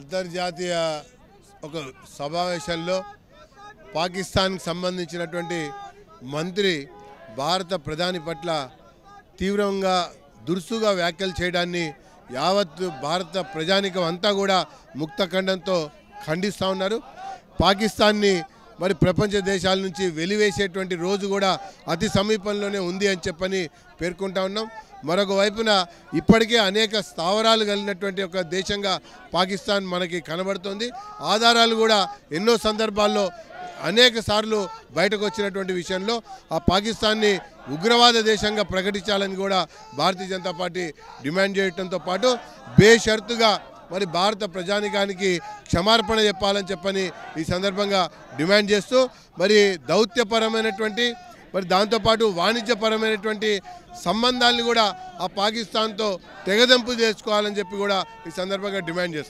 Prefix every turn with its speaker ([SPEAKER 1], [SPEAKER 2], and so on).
[SPEAKER 1] అంతర్జాతీయ ఒక సమావేశంలో పాకిస్తాన్కి సంబంధించినటువంటి మంత్రి భారత ప్రధాని పట్ల తీవ్రంగా దురుసుగా వ్యాఖ్యలు చేయడాన్ని యావత్ భారత ప్రజానికం అంతా కూడా ముక్త ఖండంతో ఖండిస్తూ ఉన్నారు. పాకిస్తాన్ని మరి ప్రపంచ దేశాల నుంచి వెలివేసేటువంటి రోజు కూడా అతి సమీపంలోనే ఉంది అని చెప్పని పేర్కొంటా ఉన్నాం. మరొక వైపున ఇప్పటికే అనేక స్థావరాలు కలిగినటువంటి ఒక దేశంగా పాకిస్తాన్ మనకి కనబడుతోంది. ఆధారాలు కూడా ఎన్నో సందర్భాల్లో అనేక సార్లు బయటకు వచ్చినటువంటి విషయంలో ఆ పాకిస్తాన్ని ఉగ్రవాద దేశంగా ప్రకటించాలని కూడా భారతీయ జనతా పార్టీ డిమాండ్ చేయడంతో పాటు బేషరతుగా మరి భారత ప్రజానికానికి క్షమార్పణ చెప్పాలని చెప్పని ఈ సందర్భంగా డిమాండ్ చేస్తూ మరి దౌత్యపరమైనటువంటి మరి దాంతోపాటు వాణిజ్యపరమైనటువంటి సంబంధాలను కూడా ఆ పాకిస్తాన్తో తెగదెంపు చేసుకోవాలని చెప్పి కూడా ఈ సందర్భంగా డిమాండ్ చేస్తాం